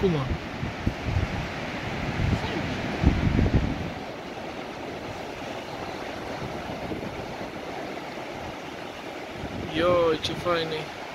Cum? mă? Yo, ce fain e.